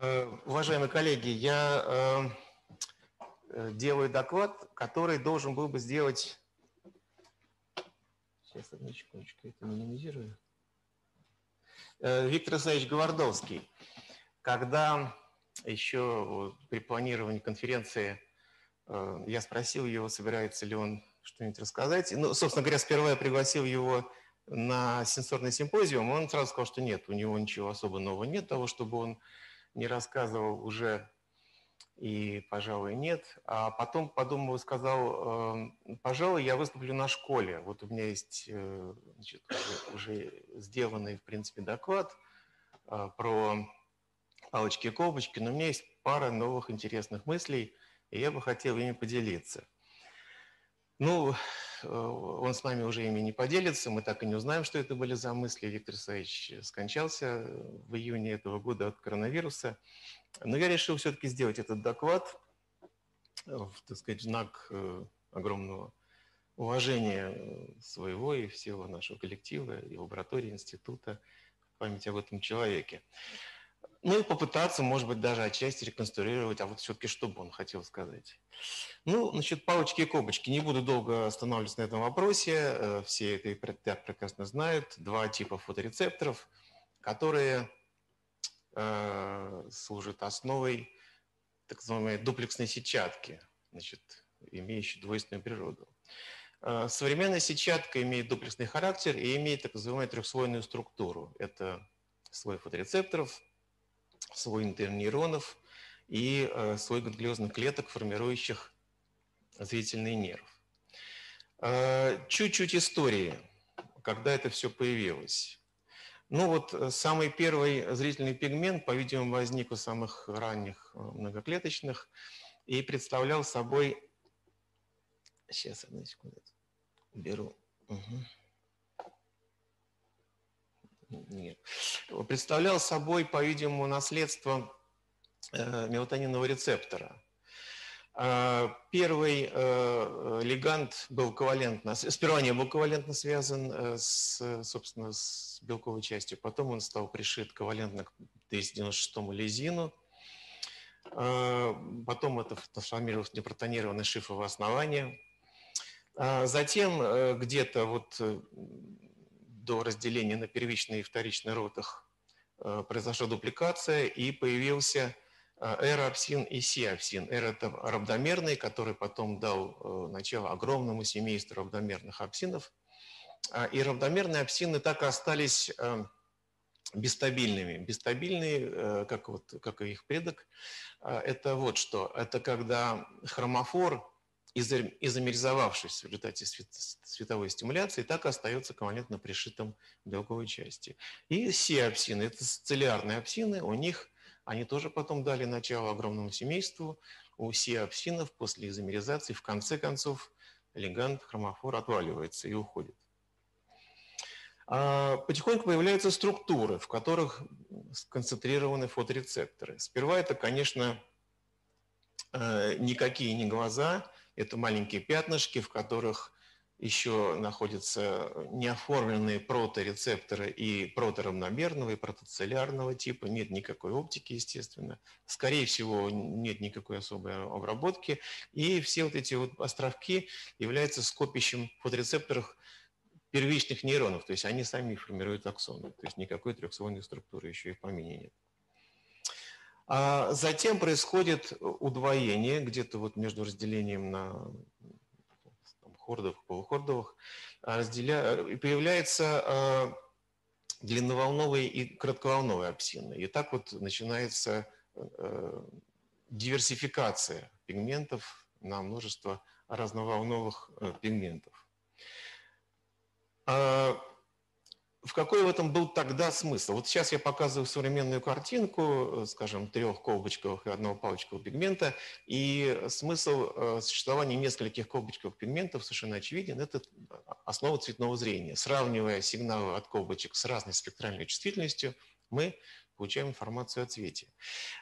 Э, уважаемые коллеги, я э, делаю доклад, который должен был бы сделать... Сейчас, одну секундочку, это минимизирую. Э, Виктор Александрович Говордовский. Когда еще при планировании конференции я спросил его, собирается ли он что-нибудь рассказать. Ну, собственно говоря, сперва я пригласил его на сенсорный симпозиум, он сразу сказал, что нет, у него ничего особо нового нет, того, чтобы он не рассказывал уже и, пожалуй, нет. А потом подумал и сказал, э, пожалуй, я выступлю на школе. Вот у меня есть э, значит, уже, сделанный, в принципе, доклад э, про палочки и колбочки, но у меня есть пара новых интересных мыслей, и я бы хотел ими поделиться. Ну, он с нами уже ими не поделится, мы так и не узнаем, что это были за мысли. Виктор Исаевич скончался в июне этого года от коронавируса. Но я решил все-таки сделать этот доклад в, так сказать, знак э, огромного уважения своего и всего нашего коллектива, и лаборатории, института, в память об этом человеке. Ну и попытаться, может быть, даже отчасти реконструировать, а вот все-таки что бы он хотел сказать. Ну, значит, палочки и кобочки. Не буду долго останавливаться на этом вопросе. Э, все это и прекрасно знают. Два типа фоторецепторов, которые э, служат основой так называемой дуплексной сетчатки, значит, имеющей двойственную природу. Э, современная сетчатка имеет дуплексный характер и имеет так называемую трехслойную структуру. Это слой фоторецепторов – свой интернейронов и э, свой ганглиозных клеток, формирующих зрительный нерв. Э, чуть-чуть истории, когда это все появилось. Ну вот э, самый первый зрительный пигмент, по-видимому, возник у самых ранних многоклеточных и представлял собой... Сейчас, одну секунду. Беру. Угу. Нет. Представлял собой, по-видимому, наследство э, мелатонинового рецептора. А, первый э, легант был ковалентно, сперва не был ковалентно связан э, с, собственно, с белковой частью, потом он стал пришит ковалентно к 296-му лизину, потом это трансформировалось в непротонированное шифровое основание. Затем где-то вот до разделения на первичные и вторичные ротах э, произошла дупликация и появился эроапсин и сиапсин. Эра – это рhabdomерный, который потом дал э, начало огромному семейству рhabdomерных апсинов. А, и рhabdomерные апсины так и остались э, бестабильными. Бестабильные, как, вот, как и их предок, это вот что. Это когда хромофор изомеризовавшись в результате световой стимуляции, так и остается ковалентно пришитым белковой части. И сиапсины, это целлярные апсины, у них, они тоже потом дали начало огромному семейству. У сиапсинов после изомеризации в конце концов легант, хромофор отваливается и уходит. А потихоньку появляются структуры, в которых сконцентрированы фоторецепторы. Сперва это, конечно, э, никакие не глаза, это маленькие пятнышки, в которых еще находятся неоформленные проторецепторы и проторамномерного, и протоцеллярного типа. Нет никакой оптики, естественно. Скорее всего, нет никакой особой обработки. И все вот эти вот островки являются скопищем фоторецепторов первичных нейронов. То есть они сами формируют аксоны. То есть никакой трехслойной структуры еще и в помине нет. А затем происходит удвоение где-то вот между разделением на там, хордовых, полухордовых, а, разделя... появляется а, длинноволновые и кратковолновые апсины. И так вот начинается э, диверсификация пигментов на множество разноволновых э, пигментов в какой в этом был тогда смысл? Вот сейчас я показываю современную картинку, скажем, трех колбочковых и одного палочкового пигмента, и смысл э, существования нескольких колбочковых пигментов совершенно очевиден. Это основа цветного зрения. Сравнивая сигналы от колбочек с разной спектральной чувствительностью, мы получаем информацию о цвете.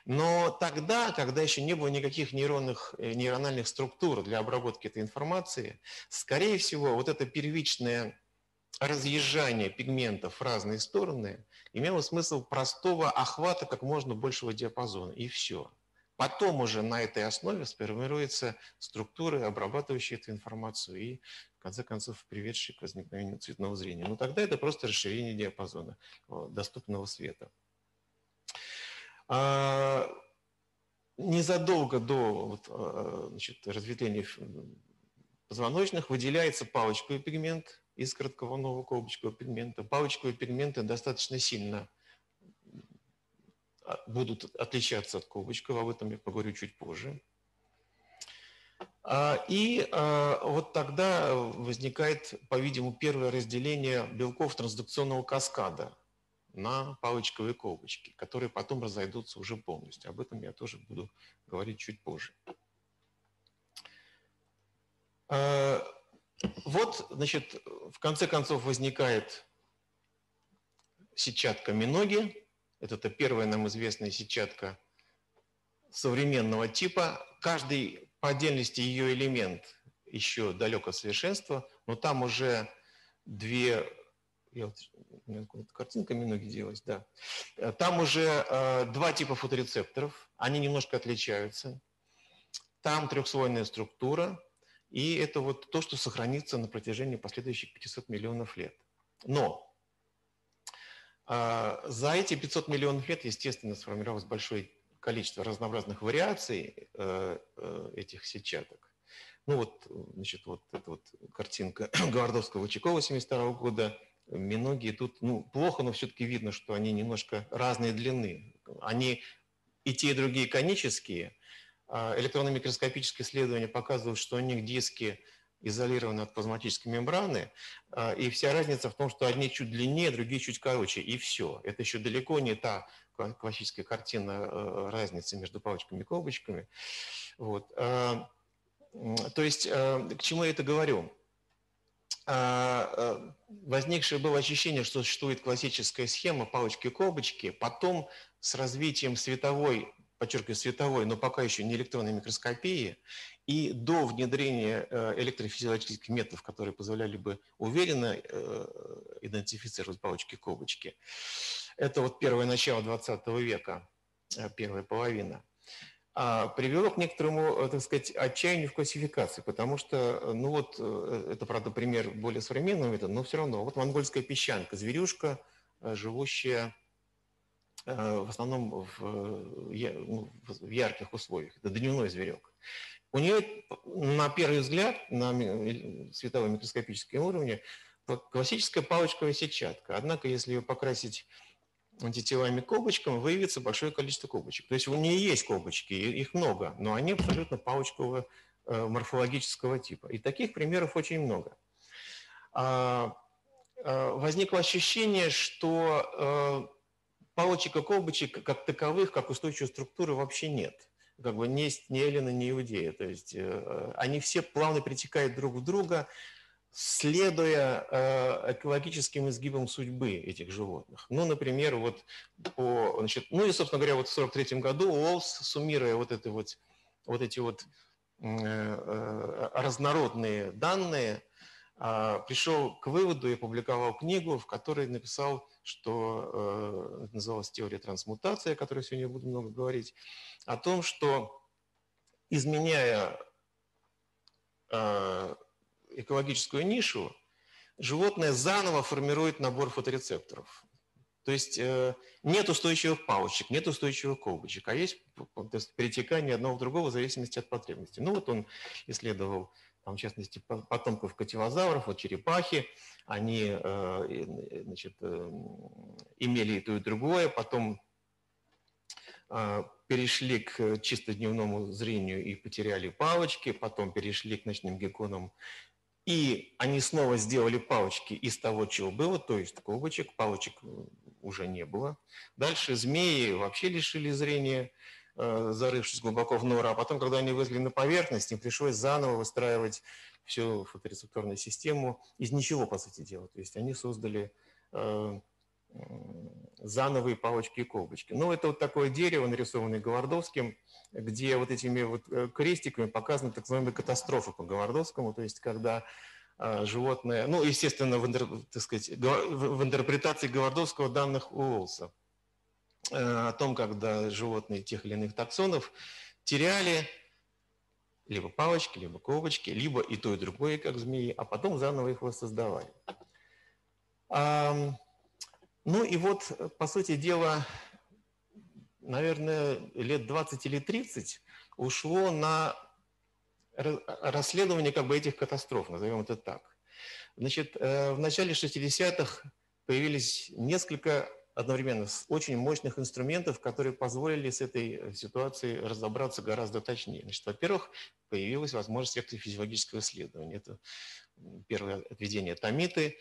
Но тогда, когда еще не было никаких нейронных, э, нейрональных структур для обработки этой информации, скорее всего, вот эта первичная разъезжание пигментов в разные стороны имело смысл простого охвата как можно большего диапазона, и все. Потом уже на этой основе сформируются структуры, обрабатывающие эту информацию и, в конце концов, приведшие к возникновению цветного зрения. Но тогда это просто расширение диапазона доступного света. А, незадолго до а, значит, разветвления позвоночных выделяется палочковый пигмент из коротковолнового колбочкового пигмента. Палочковые пигменты достаточно сильно а, будут отличаться от колбочков, об этом я поговорю чуть позже. А, и а, вот тогда возникает, по-видимому, первое разделение белков трансдукционного каскада на палочковые колбочки, которые потом разойдутся уже полностью. Об этом я тоже буду говорить чуть позже. Вот, значит, в конце концов возникает сетчатка миноги, это первая нам известная сетчатка современного типа. Каждый по отдельности ее элемент еще далек от совершенства, но там уже две... Я вот, у меня картинка миноги делась, да. Там уже э, два типа фоторецепторов, они немножко отличаются. Там трехслойная структура, и это вот то, что сохранится на протяжении последующих 500 миллионов лет. Но а, за эти 500 миллионов лет, естественно, сформировалось большое количество разнообразных вариаций э, э, этих сетчаток. Ну вот, значит, вот эта вот картинка Гвардовского-Чакова 72 года. Миноги тут, ну, плохо, но все-таки видно, что они немножко разной длины. Они и те, и другие конические. А электронно-микроскопические исследования показывают, что у них диски изолированы от плазматической мембраны, а, и вся разница в том, что одни чуть длиннее, другие чуть короче, и все. Это еще далеко не та классическая картина э, разницы между палочками и колбочками. Вот. А, то есть, э, к чему я это говорю? Э, возникшее было ощущение, что существует классическая схема палочки и колбочки, потом с развитием световой подчеркиваю, световой, но пока еще не электронной микроскопии, и до внедрения э, электрофизиологических методов, которые позволяли бы уверенно э, идентифицировать палочки-колбочки. Это вот первое начало 20 века, э, первая половина а, привело к некоторому, так сказать, отчаянию в классификации, потому что, ну вот, это, правда, пример более современного метода, но все равно, вот монгольская песчанка, зверюшка, живущая в основном в, ну, в ярких условиях, это дневной зверек. У нее, на первый взгляд, на световом микроскопическом уровне, классическая палочковая сетчатка. Однако, если ее покрасить антителами колбочкам, выявится большое количество колбочек. То есть у нее есть колбочки, их много, но они абсолютно палочкового э, морфологического типа. И таких примеров очень много. А, возникло ощущение, что э, палочек и колбочек как таковых, как устойчивой структуры вообще нет как бы ни, ни Эллина, ни Иудея. То есть э, они все плавно перетекают друг в друга, следуя э, экологическим изгибам судьбы этих животных. Ну, например, вот по, значит, ну и, собственно говоря, вот в 43 году Уолс, суммируя вот, это вот, вот эти вот э, разнородные данные, пришел к выводу и опубликовал книгу, в которой написал что э, называлась теория трансмутации, о которой сегодня буду много говорить, о том, что изменяя э, экологическую нишу, животное заново формирует набор фоторецепторов. То есть э, нет устойчивых палочек, нет устойчивых колбочек, а есть перетекание одного в другого в зависимости от потребностей. Ну вот он исследовал там, в частности, потомков котилозавров, вот черепахи, они э, значит, э, имели и то, и другое, потом э, перешли к чисто дневному зрению и потеряли палочки, потом перешли к ночным гекконам, и они снова сделали палочки из того, чего было, то есть колбочек, палочек уже не было. Дальше змеи вообще лишили зрения, зарывшись глубоко в нору, а потом, когда они вылезли на поверхность, им пришлось заново выстраивать всю фоторецепторную систему из ничего, по сути дела. То есть они создали э, зановые палочки и колбочки. Ну, это вот такое дерево, нарисованное Говордовским, где вот этими вот э, крестиками показаны так называемые катастрофы по Говордовскому, то есть когда животное, ну, естественно, в, так сказать, в интерпретации Говордовского данных Уолса о том, когда животные тех или иных таксонов теряли либо палочки, либо колбочки, либо и то, и другое, как змеи, а потом заново их воссоздавали. Ну и вот, по сути дела, наверное, лет 20 или 30 ушло на расследование как бы этих катастроф, назовем это так. Значит, э, в начале 60-х появились несколько одновременно очень мощных инструментов, которые позволили с этой ситуацией разобраться гораздо точнее. Значит, во-первых, появилась возможность электрофизиологического исследования. Это первое отведение томиты,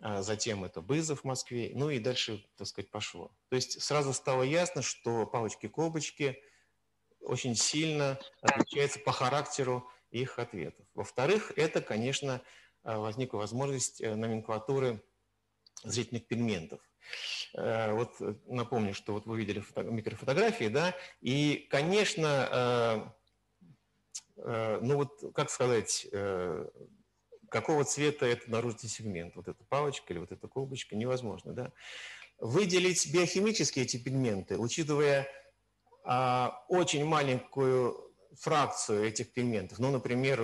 а затем это Бызов в Москве, ну и дальше, так сказать, пошло. То есть сразу стало ясно, что палочки-колбочки очень сильно отличаются по характеру их ответов. Во-вторых, это, конечно, а, возникла возможность э, номенклатуры зрительных пигментов. Э, вот э, напомню, что вот вы видели микрофотографии, да, и, конечно, ну вот, как сказать, какого цвета это наружный сегмент, вот эта палочка или вот эта колбочка, невозможно. Да? Выделить биохимические эти пигменты, учитывая а, очень маленькую фракцию этих пигментов, ну, например,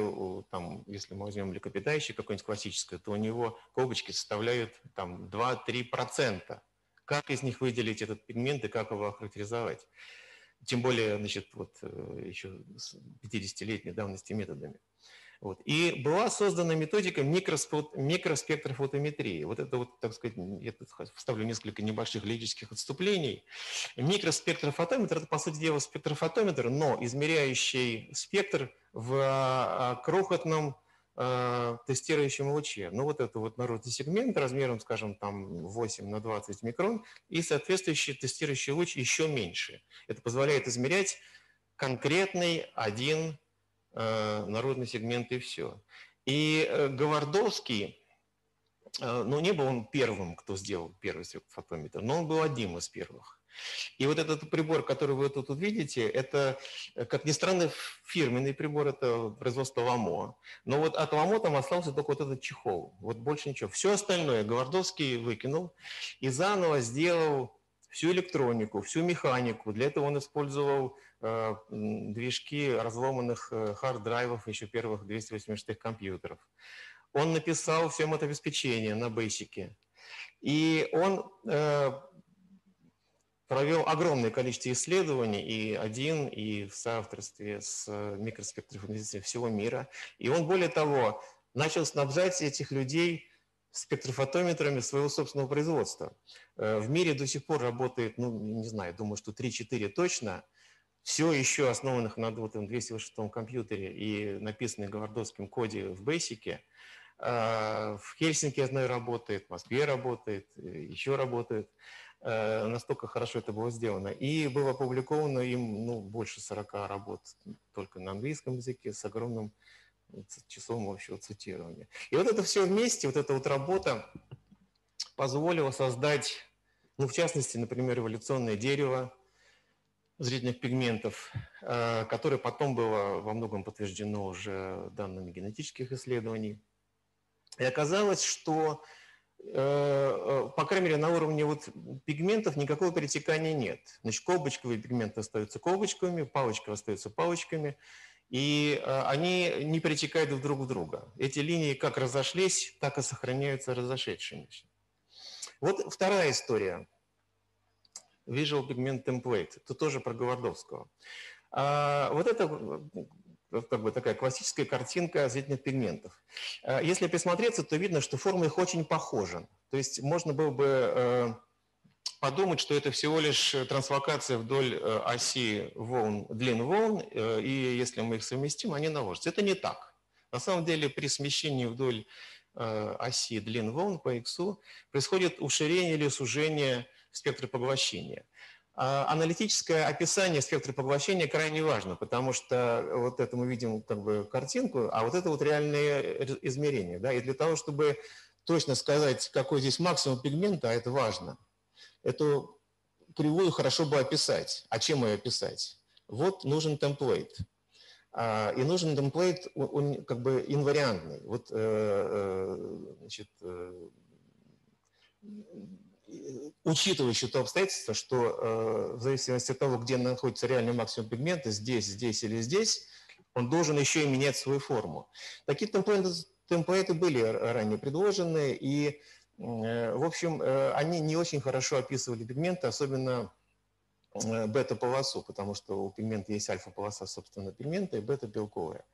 там, если мы возьмем млекопитающее какое-нибудь классическое, то у него колбочки составляют там 2-3%. Как из них выделить этот пигмент и как его охарактеризовать? Тем более, значит, вот э, еще с 50-летней давности методами. Вот. И была создана методика микроспектрофотометрии. Вот это вот, так сказать, я тут вставлю несколько небольших логических отступлений. Микроспектрофотометр – это, по сути дела, спектрофотометр, но измеряющий спектр в а, крохотном э, тестирующем луче. Ну, вот это вот народный сегмент размером, скажем, там 8 на 20 микрон, и соответствующий тестирующий луч еще меньше. Это позволяет измерять конкретный один народный сегмент и все. И э, Говордовский, э, ну не был он первым, кто сделал первый фотометр, но он был одним из первых. И вот этот прибор, который вы тут видите, это, как ни странно, фирменный прибор, это производство ЛАМО. Но вот от ЛАМО там остался только вот этот чехол, вот больше ничего. Все остальное Говордовский выкинул и заново сделал всю электронику, всю механику. Для этого он использовал Э, движки разломанных э, хард-драйвов еще первых 286 компьютеров. Он написал все обеспечение на Basic. И он э, провел огромное количество исследований, и один, и в соавторстве с микроспектрофотометрией всего мира. И он, более того, начал снабжать этих людей спектрофотометрами своего собственного производства. В мире до сих пор работает, ну, не знаю, думаю, что 3-4 точно – все еще основанных на вот этом 206 компьютере и написанных Говордовским коде в Basic. А, в Хельсинки, я знаю, работает, в Москве работает, еще работает. Настолько хорошо это было сделано. И было опубликовано им ну, больше 40 работ только на английском языке с огромным числом общего цитирования. И вот это все вместе, вот эта вот работа позволила создать, ну, в частности, например, эволюционное дерево, зрительных пигментов, э, которое потом было во многом подтверждено уже данными генетических исследований. И оказалось, что, э, э, по крайней мере, на уровне вот пигментов никакого перетекания нет. Значит, колбочковые пигменты остаются колбочками, палочки остаются палочками, и они не перетекают друг в друга. Эти линии как разошлись, так и сохраняются разошедшимися. Вот вторая история – Visual Pigment Template. Это тоже про Говордовского. А, вот это как бы такая классическая картинка зрительных пигментов. А, если присмотреться, то видно, что формы их очень похожи. То есть можно было бы э, подумать, что это всего лишь транслокация вдоль э, оси волн, длин волн, э, и если мы их совместим, они наложатся. Это не так. На самом деле при смещении вдоль оси длин волн по x происходит уширение или сужение спектра поглощения. А аналитическое описание спектра поглощения крайне важно, потому что вот это мы видим как бы картинку, а вот это вот реальные измерения. Да? И для того, чтобы точно сказать, какой здесь максимум пигмента, а это важно, эту кривую хорошо бы описать. А чем ее описать? Вот нужен темплейт. А, и нужен темплейт, он как бы инвариантный. Вот, э, э, значит, э, учитывающий то обстоятельство, что в зависимости от того, где находится реальный максимум пигмента, здесь, здесь или здесь, он должен еще и менять свою форму. Такие темплейты, темплейты были ранее предложены, и, в общем, они не очень хорошо описывали пигменты, особенно Э, бета-полосу, потому что у пигмента есть альфа-полоса, собственно, пигмента и бета-белковая.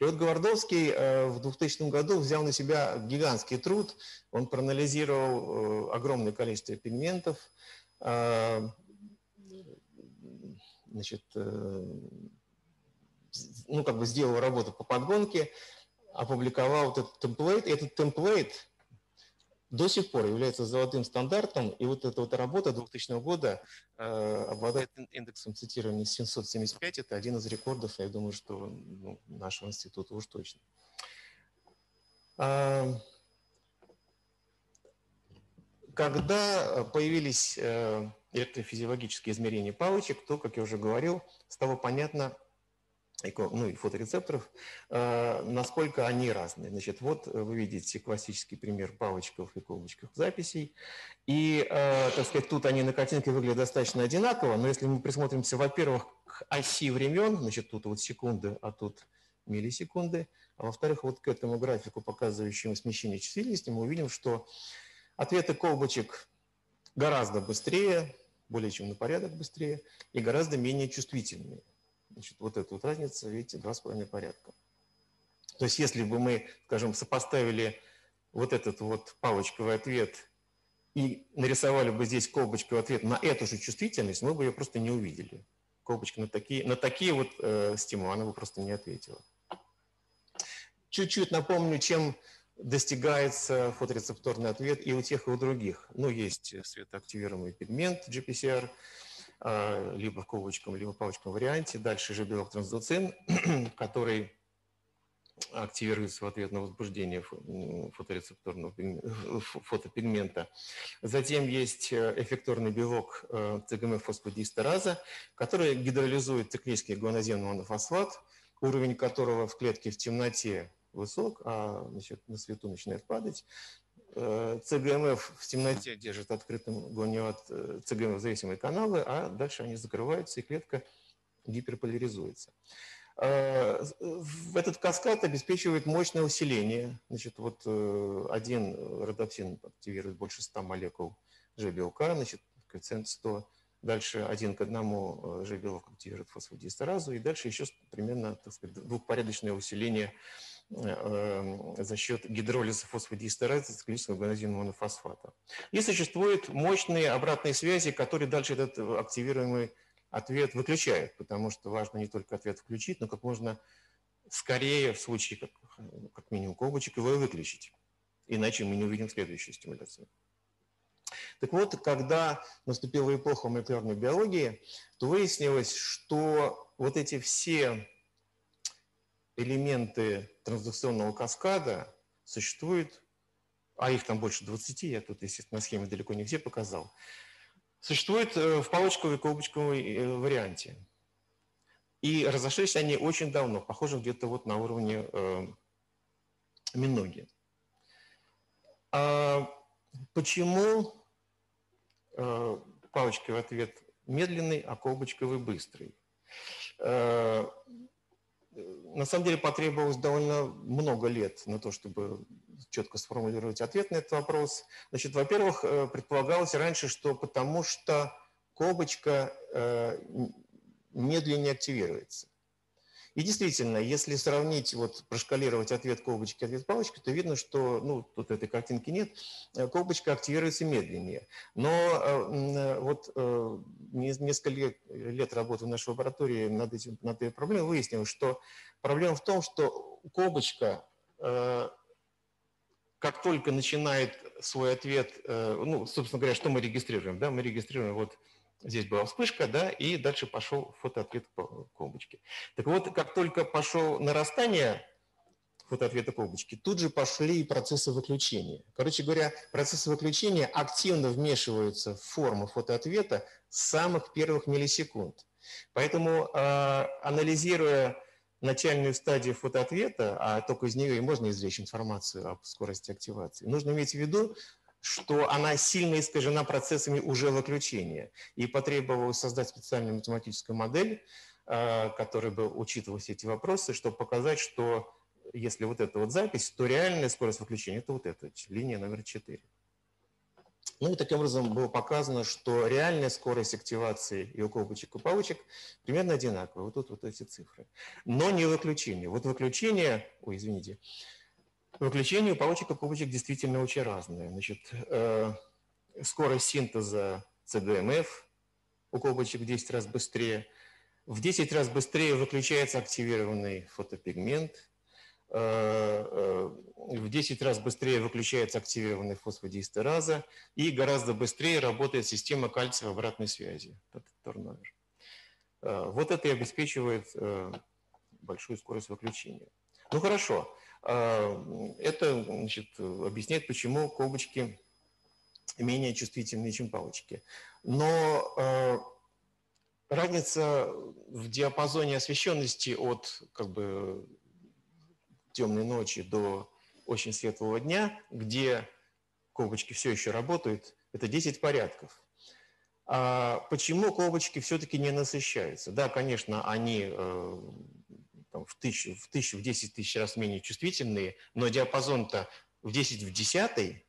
И вот Гвардовский э, в 2000 году взял на себя гигантский труд, он проанализировал э, огромное количество пигментов, значит, ну, как бы сделал работу по подгонке, опубликовал этот темплейт, и этот темплейт до сих пор является золотым стандартом, и вот эта вот работа 2000 года э, обладает индексом цитирования 775, это один из рекордов, я думаю, что ну, нашего института уж точно. А, когда появились э, электрофизиологические измерения палочек, то, как я уже говорил, стало понятно, ну, и фоторецепторов, э, насколько они разные. Значит, вот вы видите классический пример палочков и колбочков записей. И, э, так сказать, тут они на картинке выглядят достаточно одинаково, но если мы присмотримся, во-первых, к оси времен, значит, тут вот секунды, а тут миллисекунды, а во-вторых, вот к этому графику, показывающему смещение чувствительности, мы увидим, что ответы колбочек гораздо быстрее, более чем на порядок быстрее, и гораздо менее чувствительные. Значит, вот эта вот разница, видите, два с половиной порядка. То есть если бы мы, скажем, сопоставили вот этот вот палочковый ответ и нарисовали бы здесь колбочковый ответ на эту же чувствительность, мы бы ее просто не увидели. Колбочка на такие, на такие вот э, стимулы она бы просто не ответила. Чуть-чуть напомню, чем достигается фоторецепторный ответ и у тех, и у других. Ну, есть светоактивируемый пигмент GPCR, либо в ковочком, либо в палочковом варианте. Дальше же белок трансдуцин, который активируется в ответ на возбуждение фоторецепторного фотопигмента. Затем есть э, эффекторный белок э, ЦГМ-фосфодиэстераза, который гидролизует циклический гуаноземный монофосфат, уровень которого в клетке в темноте высок, а значит, на свету начинает падать. Э, ЦГМФ в темноте держит открытым гониот э, ЦГМФ зависимые каналы, а дальше они закрываются, и клетка гиперполяризуется. Э, этот каскад обеспечивает мощное усиление. Значит, вот один родопсин активирует больше 100 молекул G-белка, значит, коэффициент 100. Дальше один к одному G-белок активирует фосфодиэстеразу, и дальше еще примерно так сказать, двухпорядочное усиление Эм, за счет гидролиза фосфодиэстераза циклического гонозинного монофосфата. И существуют мощные обратные связи, которые дальше этот активируемый ответ выключают, потому что важно не только ответ включить, но как можно скорее, в случае как, как минимум колбочек, его выключить. Иначе мы не увидим следующую стимуляцию. Так вот, когда наступила эпоха молекулярной биологии, то выяснилось, что вот эти все элементы трансдукционного каскада существуют, а их там больше 20, я тут, естественно, на схеме далеко не все показал, существуют э, в палочковой и колбочковой э, варианте. И разошлись они очень давно, похоже, где-то вот на уровне э, миноги. А почему э, палочковый ответ медленный, а колбочковый быстрый? Э, на самом деле потребовалось довольно много лет на то, чтобы четко сформулировать ответ на этот вопрос. Значит, во-первых, э, предполагалось раньше, что потому что колбочка э, медленнее активируется. И действительно, если сравнить, вот прошкалировать ответ колбочки, ответ палочки, то видно, что, ну, тут этой картинки нет, э, колбочка активируется медленнее. Но э, вот э, несколько лет, работы в нашей лаборатории над, этим, над этой проблемой выяснилось, что проблема в том, что колбочка как только начинает свой ответ, ну, собственно говоря, что мы регистрируем? Да? Мы регистрируем вот Здесь была вспышка, да, и дальше пошел фотоответ колбочки. Так вот, как только пошел нарастание фотоответа колбочки, тут же пошли процессы выключения. Короче говоря, процессы выключения активно вмешиваются в форму фотоответа с самых первых миллисекунд. Поэтому, а, анализируя начальную стадию фотоответа, а только из нее и можно извлечь информацию об скорости активации, нужно иметь в виду, что она сильно искажена процессами уже выключения. И потребовалось создать специальную математическую модель, э, которая бы учитывала все эти вопросы, чтобы показать, что если вот эта вот запись, то реальная скорость выключения – это вот эта линия номер 4. Ну и таким образом было показано, что реальная скорость активации и у колбочек, и у палочек примерно одинаковая. Вот тут вот эти цифры. Но не выключение. Вот выключение, ой, извините, выключение у палочек и колбочек действительно очень разное. Значит, э, скорость синтеза CDMF у колбочек в 10 раз быстрее. В 10 раз быстрее выключается активированный фотопигмент – Э, э, в 10 раз быстрее выключается активированный фосфодиэстераза и гораздо быстрее работает система кальциевой обратной связи. Э, вот это и обеспечивает большую скорость выключения. Ну хорошо, это значит, объясняет, почему колбочки менее чувствительные, чем палочки. Но разница в диапазоне освещенности от как бы, темной ночи до очень светлого дня, где колбочки все еще работают, это 10 порядков. А почему колбочки все-таки не насыщаются? Да, конечно, они э, там, в, тысячу, в тысячу, в 10 тысяч раз менее чувствительные, но диапазон-то в 10 в 10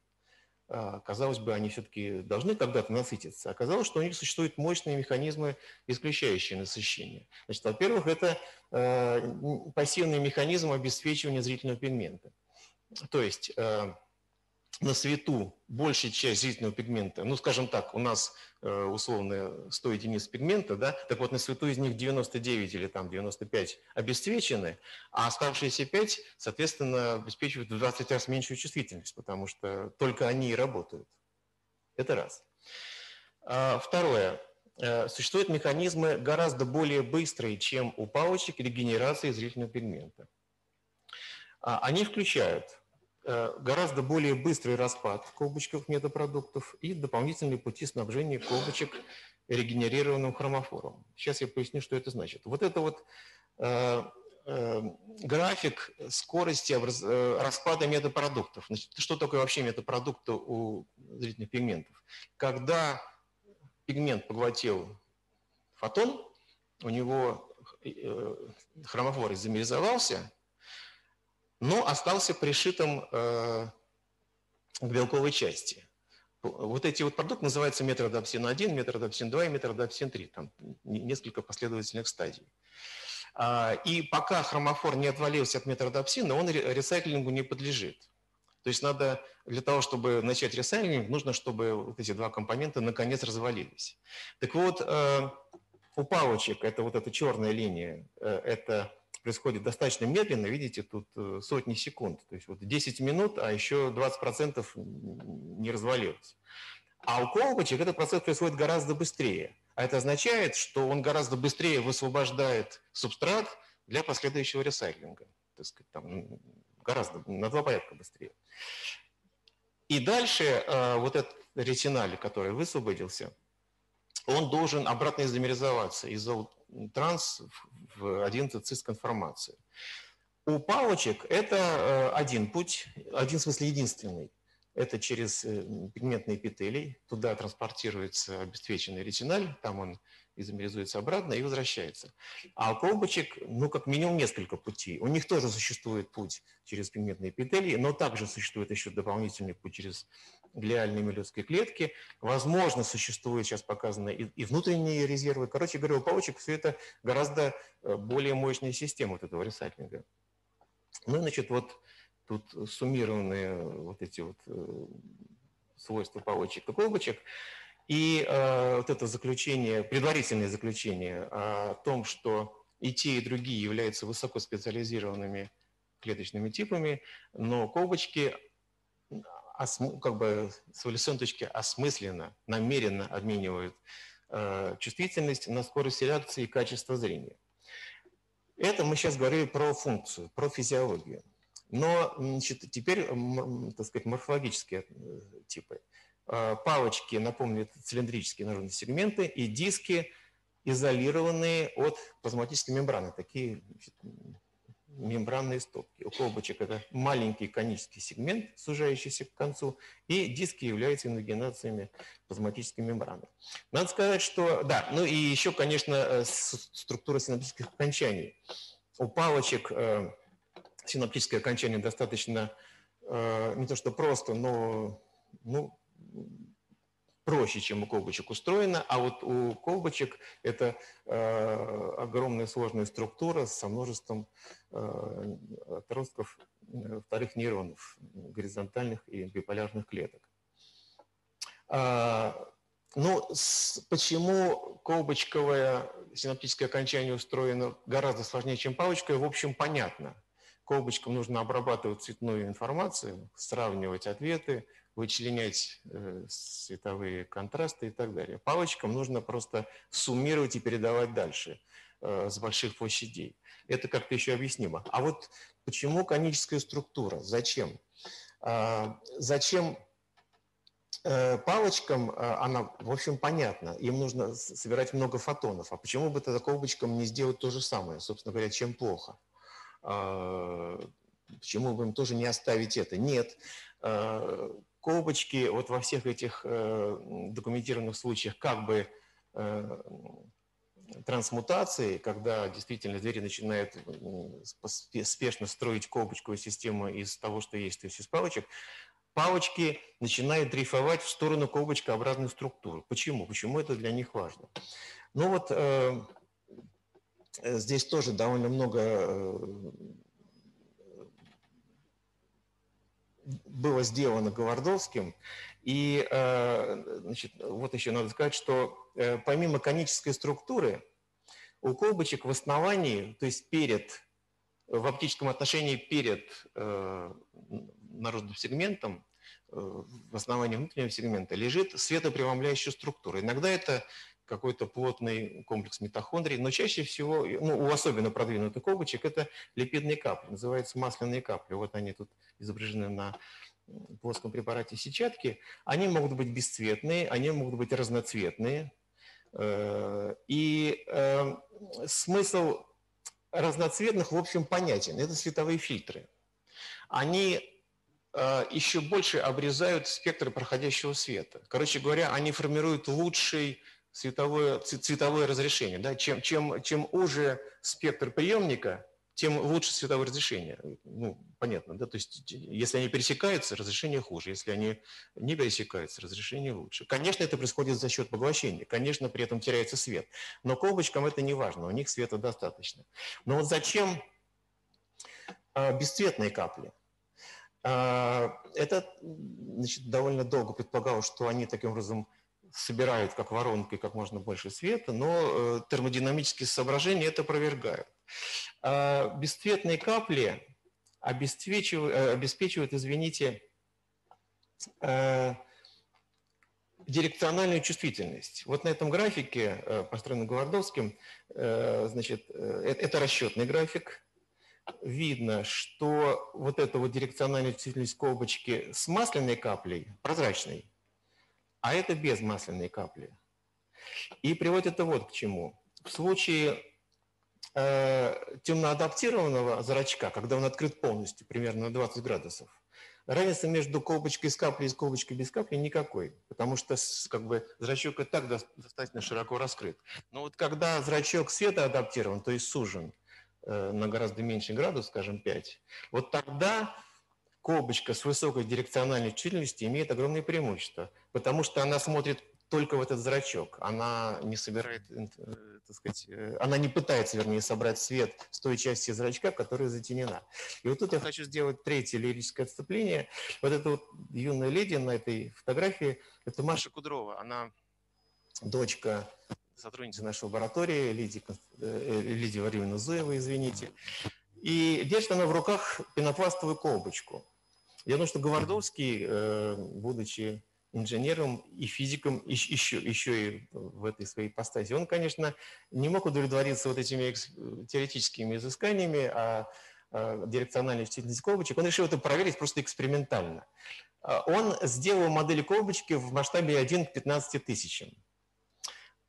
а, казалось бы, они все-таки должны когда-то насытиться. Оказалось, что у них существуют мощные механизмы, исключающие насыщение. Значит, во-первых, это э, пассивный механизм обесцвечивания зрительного пигмента. То есть э, на свету большая часть зрительного пигмента, ну, скажем так, у нас э, условно 100 единиц пигмента, да, так вот на свету из них 99 или там 95 обесцвечены, а оставшиеся 5, соответственно, обеспечивают в 20 раз меньшую чувствительность, потому что только они и работают. Это раз. А, второе. Э, существуют механизмы гораздо более быстрые, чем у палочек регенерации зрительного пигмента. А, они включают гораздо более быстрый распад колбочковых метапродуктов и дополнительные пути снабжения колбочек регенерированным хромофором. Сейчас я поясню, что это значит. Вот это вот э, э, график скорости образ... э, распада метапродуктов. Значит, что такое вообще метапродукты у зрительных пигментов? Когда пигмент поглотил фотон, у него э, хромофор изомеризовался, но остался пришитым э, к белковой части. Вот эти вот продукты называются метродопсин-1, метродопсин-2 и метродопсин-3. Там несколько последовательных стадий. А, и пока хромофор не отвалился от метродопсина, он ресайклингу не подлежит. То есть надо для того, чтобы начать ресайклинг, нужно, чтобы вот эти два компонента наконец развалились. Так вот, э, у палочек, это вот эта черная линия, э, это происходит достаточно медленно, видите, тут э, сотни секунд. То есть вот 10 минут, а еще 20% не развалилось. А у колбочек этот процесс происходит гораздо быстрее. А это означает, что он гораздо быстрее высвобождает субстрат для последующего ресайклинга. Так сказать, там, гораздо, на два порядка быстрее. И дальше э, вот этот ретиналь, который высвободился, он должен обратно изомеризоваться, изотранс в 11 цис-конформацию. У палочек это э, один путь, один в смысле единственный. Это через э, пигментные эпителий, туда транспортируется обесцвеченный ретиналь, там он изомеризуется обратно и возвращается. А у колбочек, ну, как минимум несколько путей. У них тоже существует путь через пигментные эпителии, но также существует еще дополнительный путь через глиальные мелюзские клетки. Возможно, существуют сейчас показаны и, и внутренние резервы. Короче говоря, у палочек все это гораздо э, более мощная система вот этого ресайклинга. Ну, значит, вот тут суммированные вот эти вот э, свойства палочек и колбочек. И э, вот это заключение, предварительное заключение о том, что и те, и другие являются высокоспециализированными клеточными типами, но колбочки как бы с эволюционной точки осмысленно, намеренно обменивают э, чувствительность на скорость реакции и качество зрения. Это мы сейчас говорили про функцию, про физиологию. Но значит, теперь, так сказать, морфологические э, типы. Э, палочки, напомню, цилиндрические наружные сегменты, и диски, изолированные от плазматической мембраны, такие значит, мембранные стопки. У колбочек это маленький конический сегмент, сужающийся к концу, и диски являются инвагинациями плазматической мембраны. Надо сказать, что, да, ну и еще, конечно, э, структура синаптических окончаний. У палочек э, синаптическое окончание достаточно э, не то что просто, но ну, проще, чем у колбочек устроено, а вот у колбочек это э, огромная сложная структура со множеством э, отростков э, вторых нейронов, горизонтальных и биполярных клеток. А, ну, с, почему колбочковое синаптическое окончание устроено гораздо сложнее, чем палочковое, в общем, понятно. Колбочкам нужно обрабатывать цветную информацию, сравнивать ответы, вычленять э, световые контрасты и так далее. Палочкам нужно просто суммировать и передавать дальше э, с больших площадей. Это как-то еще объяснимо. А вот почему коническая структура? Зачем? А, зачем э, палочкам, она, в общем, понятна. Им нужно собирать много фотонов. А почему бы тогда колбочкам не сделать то же самое? Собственно говоря, чем плохо? А, почему бы им тоже не оставить это? Нет колбочки вот во всех этих э, документированных случаях как бы э, трансмутации, когда действительно звери начинают спешно строить колбочковую систему из того, что есть, то есть из палочек, палочки начинают дрейфовать в сторону колбочкообразной структуры. Почему? Почему это для них важно? Ну вот э, здесь тоже довольно много э, было сделано Говордовским. И э, значит, вот еще надо сказать, что э, помимо конической структуры, у колбочек в основании, то есть перед, в оптическом отношении перед э, наружным сегментом, в основании внутреннего сегмента лежит светопреломляющая структура. Иногда это какой-то плотный комплекс митохондрий, но чаще всего, ну, у особенно продвинутых колбочек, это липидные капли, называются масляные капли. Вот они тут изображены на плоском препарате сетчатки. Они могут быть бесцветные, они могут быть разноцветные. Э, и э, смысл разноцветных, в общем, понятен. Это световые фильтры. Они э, еще больше обрезают спектр проходящего света. Короче говоря, они формируют лучший цветовое, цветовое разрешение. Да? Чем, чем, чем уже спектр приемника, тем лучше цветовое разрешение. Ну, понятно, да? То есть, если они пересекаются, разрешение хуже. Если они не пересекаются, разрешение лучше. Конечно, это происходит за счет поглощения. Конечно, при этом теряется свет. Но колбочкам это не важно, у них света достаточно. Но вот зачем а, бесцветные капли? А, это значит, довольно долго предполагалось, что они таким образом собирают как воронкой как можно больше света, но э, термодинамические соображения это опровергают. А бесцветные капли обеспечивают, э, обеспечивают извините, э, дирекциональную чувствительность. Вот на этом графике, построенном Говордовским, значит, это расчетный график. Видно, что вот эта вот дирекциональная чувствительность колбочки с масляной каплей, прозрачной, а это без масляной капли. И приводит это вот к чему. В случае э, темноадаптированного зрачка, когда он открыт полностью, примерно на 20 градусов, разница между колбочкой с каплей и колбочкой без капли никакой, потому что как бы, зрачок и так достаточно широко раскрыт. Но вот когда зрачок светоадаптирован, то есть сужен э, на гораздо меньший градус, скажем 5, вот тогда колбочка с высокой дирекциональной чувствительностью имеет огромное преимущество, потому что она смотрит только в этот зрачок. Она не собирает, э, так сказать, э, она не пытается, вернее, собрать свет с той части зрачка, которая затенена. И вот тут я хочу сделать третье лирическое отступление. Вот эта вот юная леди на этой фотографии, это Маша Кудрова. Она дочка сотрудницы нашей лаборатории, Лидии, э, Лидии Варильевны Зуевой, извините. И держит она в руках пенопластовую колбочку. Я думаю, что Говордовский, э, будучи инженером и физиком еще, еще и в этой своей постази, он, конечно, не мог удовлетвориться вот этими теоретическими изысканиями о, о дирекциональной чувствительности колбочек. Он решил это проверить просто экспериментально. А он сделал модель колбочки в масштабе 1 к 15 тысячам.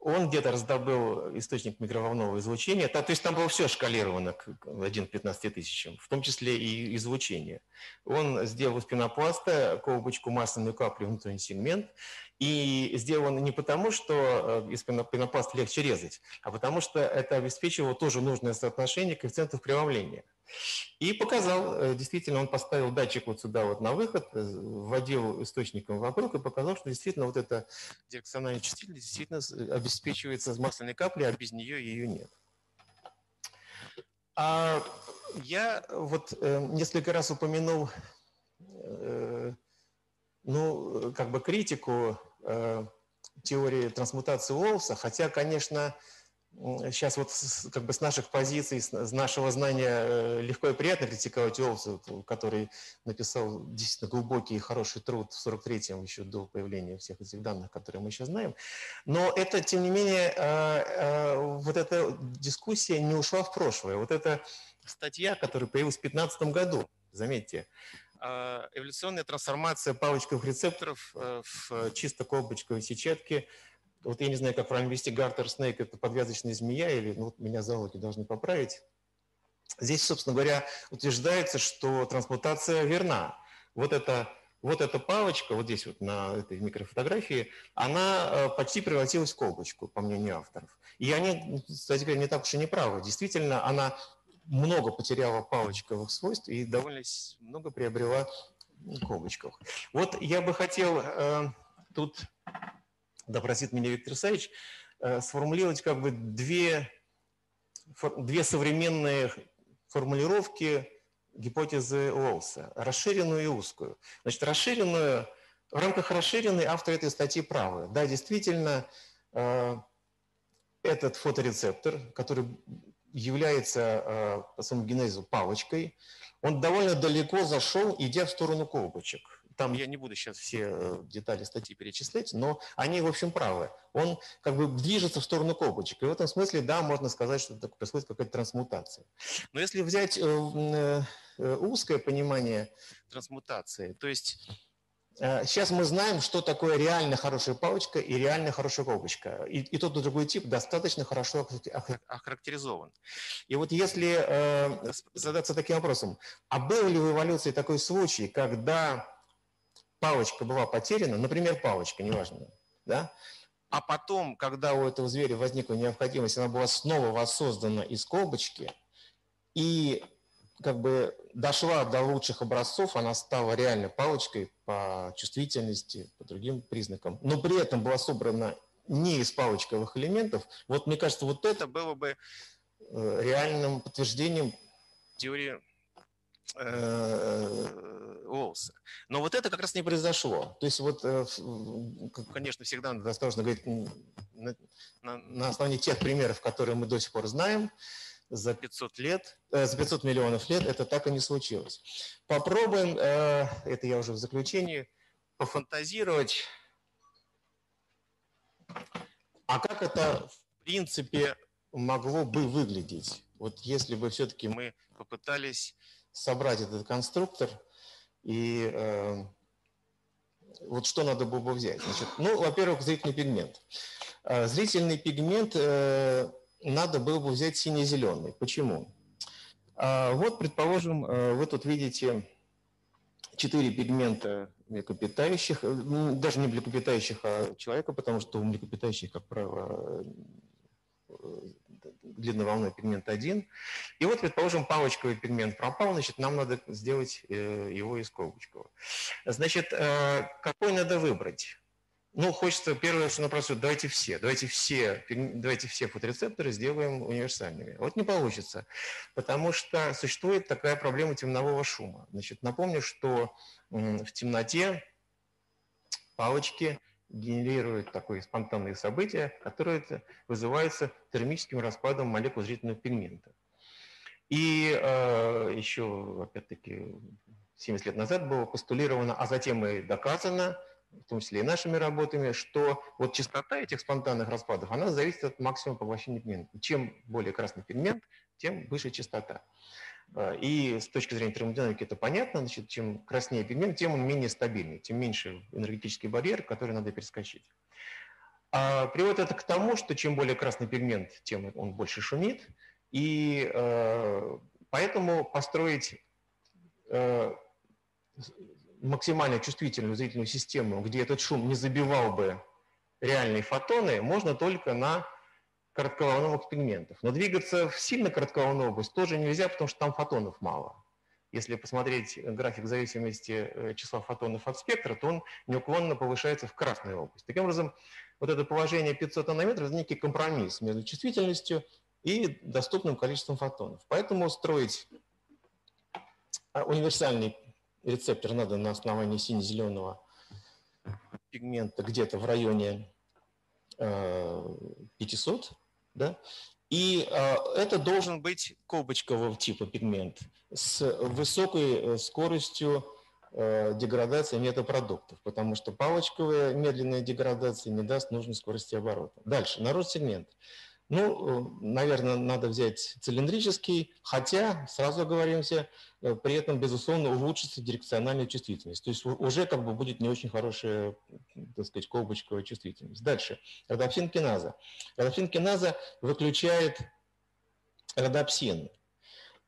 Он где-то раздобыл источник микроволнового излучения, то, есть там было все шкалировано к 1 к 15 тысячам, в том числе и излучение. Он сделал из пенопласта колбочку масляную каплю внутренний сегмент, и сделал он не потому, что э, из пенопласта легче резать, а потому что это обеспечивало тоже нужное соотношение коэффициентов преломления. И показал, э, действительно, он поставил датчик вот сюда вот на выход, э, вводил источником вокруг и показал, что действительно вот эта дирекциональная чувствительность действительно обеспечивается с масляной каплей, а без нее ее нет. А я вот э, несколько раз упомянул, э, ну, как бы критику э, теории трансмутации Уоллса, хотя, конечно, сейчас вот как бы с наших позиций, с нашего знания э, легко и приятно критиковать Олсу, который написал действительно глубокий и хороший труд в 43-м, еще до появления всех этих данных, которые мы сейчас знаем. Но это, тем не менее, э, э, вот эта дискуссия не ушла в прошлое. Вот эта статья, которая появилась в 2015 году, заметьте, эволюционная трансформация палочковых рецепторов в чисто колбочковой сетчатке – вот я не знаю, как правильно вести Гартер Снейк, это подвязочная змея, или ну, вот меня зоологи должны поправить. Здесь, собственно говоря, утверждается, что трансмутация верна. Вот эта, вот эта палочка, вот здесь вот на этой микрофотографии, она э, почти превратилась в колбочку, по мнению авторов. И они, кстати говоря, не так уж и не правы. Действительно, она много потеряла палочковых свойств и довольно много приобрела колбочков. Вот я бы хотел э, тут да простит меня Виктор Исаевич, э, сформулировать как бы две, две современные формулировки гипотезы Уолса, расширенную и узкую. Значит, расширенную, в рамках расширенной автор этой статьи правы. Да, действительно, э, этот фоторецептор, который является э, по своему генезу палочкой, он довольно далеко зашел, идя в сторону колбочек. Там я не буду сейчас все э, детали статьи перечислять, но они, в общем, правы. Он как бы движется в сторону колбочек. И в этом смысле, да, можно сказать, что происходит какая-то трансмутация. Но если взять э, э, узкое понимание трансмутации, то есть Сейчас мы знаем, что такое реально хорошая палочка и реально хорошая колбочка. И, и тот и другой тип достаточно хорошо охарактеризован. И вот если э, задаться таким вопросом, а был ли в эволюции такой случай, когда палочка была потеряна, например, палочка, неважно, да, а потом, когда у этого зверя возникла необходимость, она была снова воссоздана из колбочки, и как бы дошла до лучших образцов, она стала реально палочкой по чувствительности, по другим признакам, но при этом была собрана не из палочковых элементов. Вот мне кажется, вот это было бы э, реальным подтверждением теории Уолса. Э, Но вот это как раз не произошло. То есть вот, э, конечно, всегда надо осторожно говорить на, на основании тех примеров, которые мы до сих пор знаем, за 500 лет, э, за 500 миллионов лет это так и не случилось. Попробуем, это я уже в заключении, пофантазировать, а как это в принципе могло бы выглядеть? Вот если бы все-таки мы попытались собрать этот конструктор и э, вот что надо было бы взять? Значит, ну, во-первых, зрительный пигмент. Э, зрительный пигмент э, надо было бы взять сине-зеленый. Почему? Э, вот, предположим, э, вы тут видите четыре пигмента млекопитающих, даже не млекопитающих, а человека, потому что у млекопитающих, как правило, длинноволновой пигмент один. И вот, предположим, палочковый пигмент пропал, значит, нам надо сделать э, его из колбочкового. Значит, э, какой надо выбрать? Ну, хочется первое, что напросит, давайте все, давайте все, давайте все фоторецепторы сделаем универсальными. Вот не получится, потому что существует такая проблема темнового шума. Значит, напомню, что в темноте палочки генерирует такое спонтанное событие, которое вызывается термическим распадом молекул зрительного пигмента. И э, еще, опять-таки, 70 лет назад было постулировано, а затем и доказано, в том числе и нашими работами, что вот частота этих спонтанных распадов, она зависит от максимума поглощения пигмента. Чем более красный пигмент, тем выше частота. А, и с точки зрения термодинамики это понятно, значит, чем краснее пигмент, тем он менее стабильный, тем меньше энергетический барьер, который надо перескочить. А, приводит это к тому, что чем более красный пигмент, тем он больше шумит, и э, поэтому построить э, максимально чувствительную зрительную систему, где этот шум не забивал бы реальные фотоны, можно только на коротковолновых пигментов. Но двигаться в сильно коротковолновую область тоже нельзя, потому что там фотонов мало. Если посмотреть график зависимости э, числа фотонов от спектра, то он неуклонно повышается в красную область. Таким образом, вот это положение 500 нанометров – это некий компромисс между чувствительностью и доступным количеством фотонов. Поэтому строить а, универсальный рецептор надо на основании сине-зеленого пигмента где-то в районе 500, э, да, и э, это должен быть колбочкового типа пигмент с высокой э, скоростью деградации метапродуктов, потому что палочковая медленная деградация не даст нужной скорости оборота. Дальше, народ сегмент. Ну, наверное, надо взять цилиндрический, хотя, сразу оговоримся, э, при этом, безусловно, улучшится дирекциональная чувствительность. То есть уже как бы будет не очень хорошая, так сказать, колбочковая чувствительность. Дальше. Родопсин-киназа. Родопсин-киназа выключает родопсин.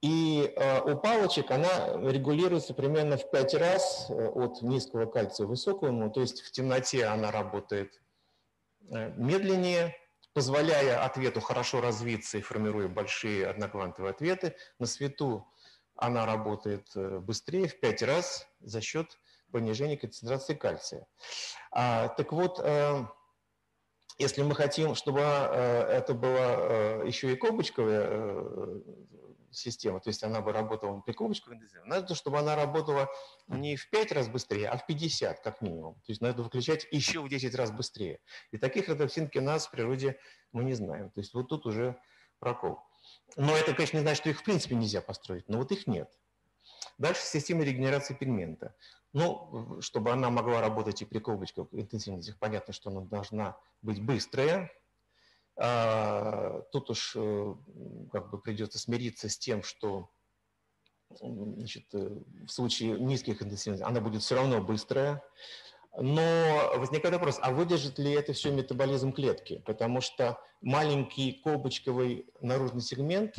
И э, у палочек она регулируется примерно в 5 раз э, от низкого кальция высокому. То есть в темноте она работает медленнее, позволяя ответу хорошо развиться и формируя большие одноквантовые ответы. На свету она работает э, быстрее в 5 раз за счет понижения концентрации кальция. А, так вот, э, если мы хотим, чтобы э, это была еще и колбочковая система, то есть она бы работала при клубочках надо, чтобы она работала не в 5 раз быстрее, а в 50 как минимум. То есть надо выключать еще в 10 раз быстрее. И таких родопсин нас в природе мы не знаем. То есть вот тут уже прокол. Но это, конечно, не значит, что их в принципе нельзя построить, но вот их нет. Дальше система регенерации пигмента. Ну, чтобы она могла работать и при колбочках интенсивных, понятно, что она должна быть быстрая, тут уж э, как бы придется смириться с тем, что значит, э, в случае низких интенсивностей она будет все равно быстрая. Но возникает вопрос, а выдержит ли это все метаболизм клетки? Потому что маленький колбочковый наружный сегмент,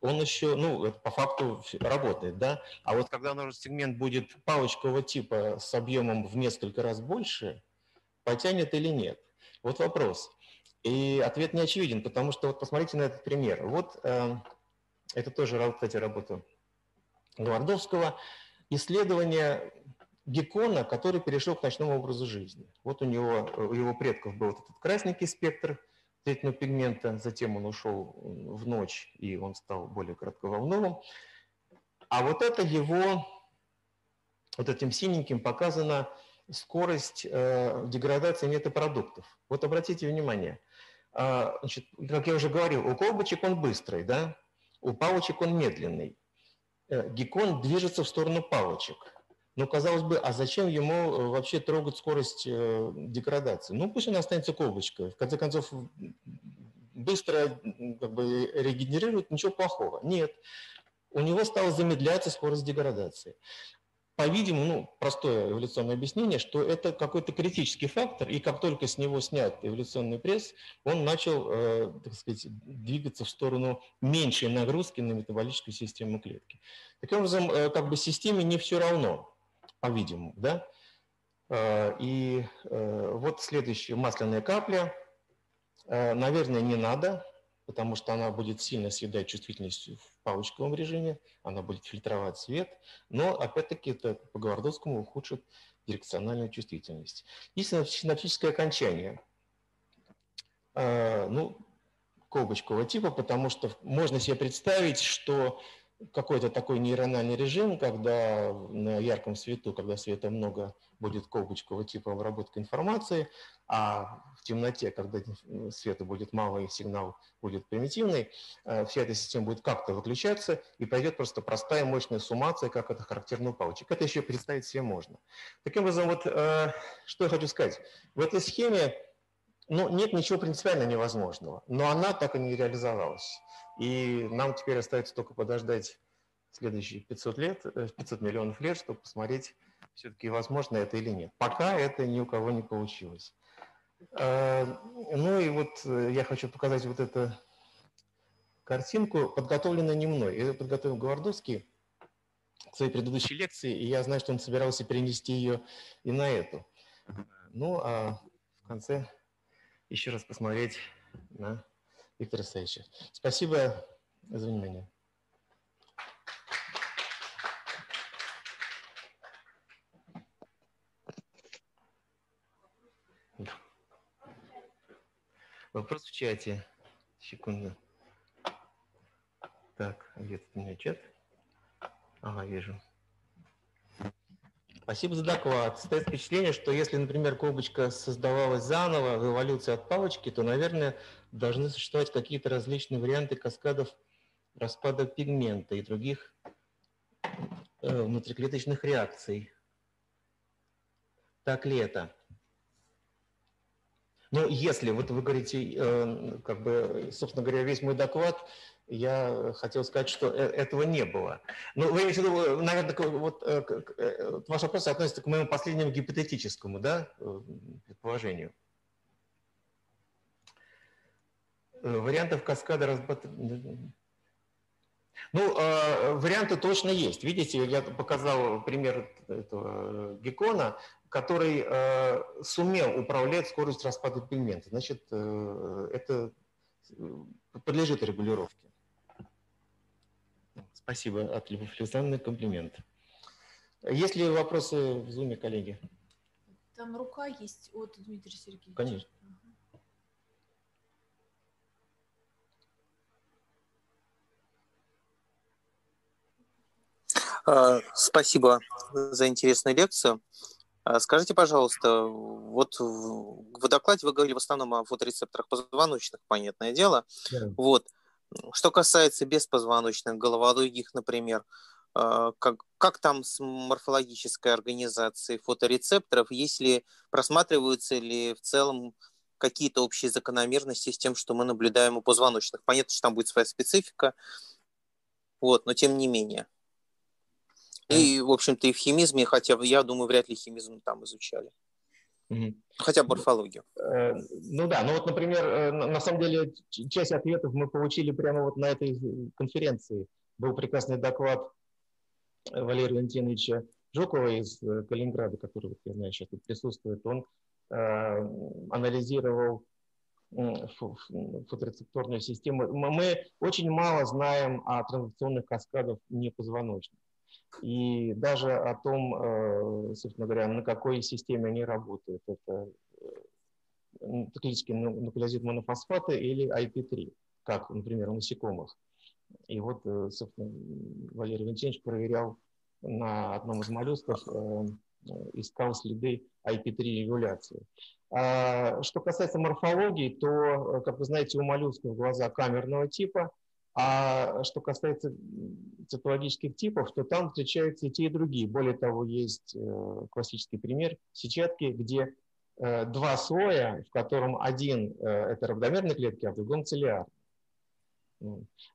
он еще, ну, по факту работает, да? А вот когда наружный сегмент будет палочкового типа с объемом в несколько раз больше, потянет или нет? Вот вопрос. И ответ не очевиден, потому что вот посмотрите на этот пример. Вот э, это тоже, кстати, работа Гвардовского. Исследование геккона, который перешел к ночному образу жизни. Вот у него, у его предков был вот этот красненький спектр зрительного пигмента, затем он ушел в ночь, и он стал более коротковолновым. А вот это его, вот этим синеньким показана скорость э, деградации метапродуктов. Вот обратите внимание – значит, как я уже говорил, у колбочек он быстрый, да? у палочек он медленный. Э, геккон движется в сторону палочек. Но, казалось бы, а зачем ему э, вообще трогать скорость э, деградации? Ну, пусть он останется колбочкой. В конце концов, быстро как бы, регенерирует, ничего плохого. Нет. У него стала замедляться скорость деградации по-видимому, ну, простое эволюционное объяснение, что это какой-то критический фактор, и как только с него снят эволюционный пресс, он начал, э, так сказать, двигаться в сторону меньшей нагрузки на метаболическую систему клетки. Таким образом, э, как бы системе не все равно, по-видимому, да? Э, и э, вот следующая масляная капля. Э, наверное, не надо, потому что она будет сильно съедать чувствительность в палочковом режиме, она будет фильтровать свет, но опять-таки это по Гвардовскому ухудшит дирекциональную чувствительность. И синаптическое окончание. А, ну, колбочкового типа, потому что можно себе представить, что какой-то такой нейрональный режим, когда на ярком свету, когда света много, будет колбочкового типа обработка информации, а в темноте, когда света будет мало и сигнал будет примитивный, э, вся эта система будет как-то выключаться и пойдет просто простая мощная суммация, как это характерно у палочек. Это еще представить себе можно. Таким образом, вот э, что я хочу сказать. В этой схеме ну, нет ничего принципиально невозможного, но она так и не реализовалась. И нам теперь остается только подождать следующие 500 лет, 500 э, миллионов лет, чтобы посмотреть, все-таки возможно это или нет. Пока это ни у кого не получилось. Ну и вот я хочу показать вот эту картинку, подготовленную не мной. Ее подготовил Гвардовский к своей предыдущей лекции, и я знаю, что он собирался перенести ее и на эту. Ну, а в конце еще раз посмотреть на Виктора Саевича. Спасибо за внимание. Вопрос в чате. Секунду. Так, где тут у меня чат? Ага, вижу. Спасибо за доклад. Стоит впечатление, что если, например, колбочка создавалась заново в эволюции от палочки, то, наверное, должны существовать какие-то различные варианты каскадов распада пигмента и других э, внутриклеточных реакций. Так ли это? Ну, если, вот вы говорите, э, как бы, собственно говоря, весь мой доклад, я хотел сказать, что э, этого не было. Ну, вы имеете в виду, наверное, вот э, ваш вопрос относится к моему последнему гипотетическому, да, предположению. Вариантов каскада разбата... Ну, варианты точно есть. Видите, я показал пример этого геккона который э, сумел управлять скоростью распада пигмента. Значит, э, это э, подлежит регулировке. Спасибо от Александровны, комплимент. Есть ли вопросы в зуме, коллеги? Там рука есть от Дмитрия Сергеевича. Конечно. А, спасибо за интересную лекцию. А скажите, пожалуйста, вот в докладе вы говорили в основном о фоторецепторах позвоночных, понятное дело. Да. Вот. Что касается беспозвоночных, головологих, например, а, как, как там с морфологической организацией фоторецепторов, если просматриваются ли в целом какие-то общие закономерности с тем, что мы наблюдаем у позвоночных. Понятно, что там будет своя специфика, вот, но тем не менее. И, в общем-то, и в химизме, хотя, я думаю, вряд ли химизм там изучали. Угу. Хотя бы морфологию. Э, ну да, ну вот, например, э, на самом деле часть ответов мы получили прямо вот на этой конференции. Был прекрасный доклад Валерия Валентиновича Жукова из э, Калининграда, который, вот, я знаю, сейчас тут присутствует. Он э, анализировал фоторецепторную систему. Мы очень мало знаем о транзакционных каскадах непозвоночных и даже о том, э, собственно говоря, на какой системе они работают. Это э, циклические нуклеозид монофосфаты или IP3, как, например, у насекомых. И вот, э, собственно, Валерий Валентинович проверял на одном из моллюсков, искал следы IP3 регуляции. А что касается морфологии, то, как вы знаете, у моллюсков глаза камерного типа – а что касается цитологических типов, то там встречаются и те, и другие. Более того, есть э, классический пример сетчатки, где э, два слоя, в котором один э, – это равномерные клетки, а в другом – целиарные.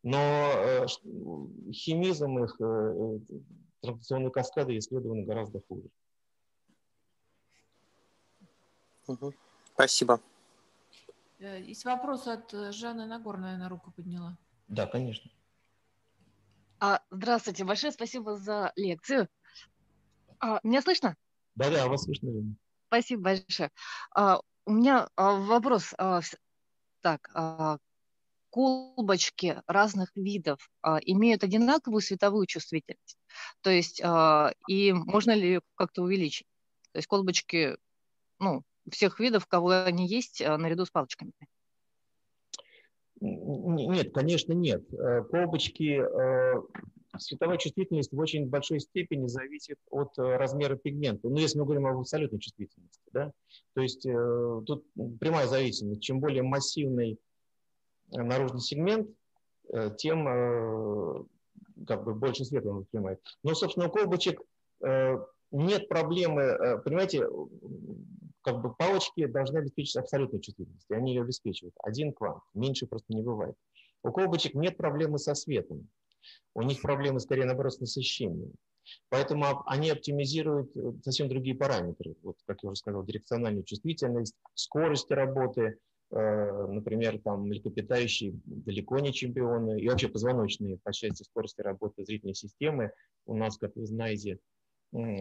Но химизм их, транзакционные каскады исследованы гораздо хуже. Спасибо. Есть вопрос от Жанны Нагорной, она руку подняла. Да, конечно. А, здравствуйте, большое спасибо за лекцию. А, меня слышно? Да, да, вас слышно. Спасибо большое. А, у меня а, вопрос. А, так, а, колбочки разных видов а, имеют одинаковую световую чувствительность? То есть, а, и можно ли как-то увеличить? То есть колбочки, ну, всех видов, кого они есть, а, наряду с палочками. Нет, конечно, нет. Э, колбочки, э, световая чувствительность в очень большой степени зависит от э, размера пигмента. Ну, если мы говорим об абсолютной чувствительности, да, то есть тут прямая зависимость. Чем более массивный наружный сегмент, тем как бы больше света он воспринимает. Но, собственно, у колбочек нет проблемы, понимаете, как бы палочки должны обеспечить абсолютную чувствительность, и они ее обеспечивают. Один квант, меньше просто не бывает. У колбочек нет проблемы со светом, у них проблемы скорее наоборот с насыщением. Поэтому они оптимизируют э, совсем другие параметры. Вот, как я уже сказал, дирекциональную чувствительность, скорость работы, э, например, там млекопитающие далеко не чемпионы, и вообще позвоночные по части скорости работы зрительной системы. У нас, как вы знаете,